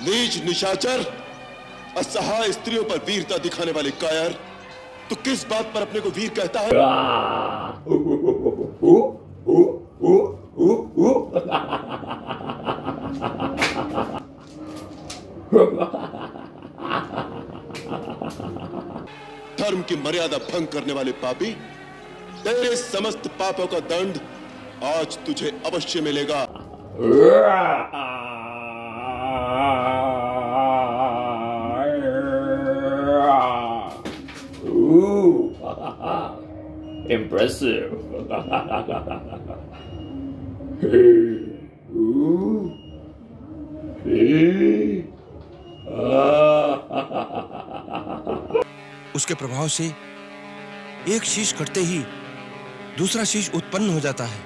नीच निशाचर असहाय स्त्रियों पर वीरता दिखाने वाले कायर तो किस बात पर अपने को वीर कहता है धर्म की मर्यादा भंग करने वाले पापी तेरे समस्त पापों का दंड आज तुझे अवश्य मिलेगा Ooh. Impressive. उसके प्रभाव से एक शीश कटते ही दूसरा शीश उत्पन्न हो जाता है.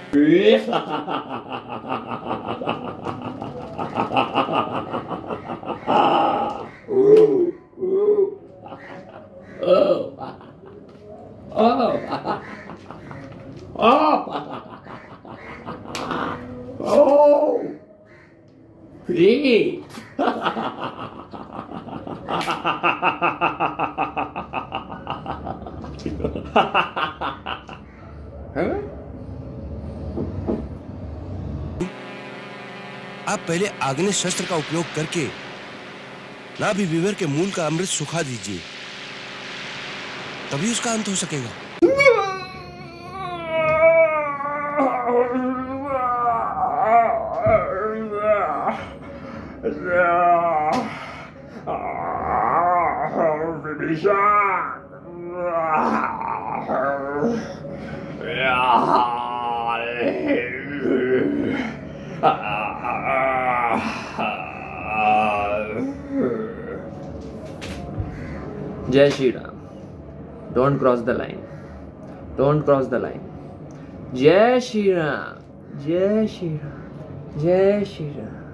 Oh. Oh. Hey. आप पहले आग्नेय शस्त्र का उपयोग करके नाभि विवर के मूल का अमृत सुखा दीजिए तभी उसका अंत हो सकेगा Jai Shri Ram. Don't cross the line. Don't cross the line. Jai Shri Ram. Jai Shri Ram. Jai Shri Ram.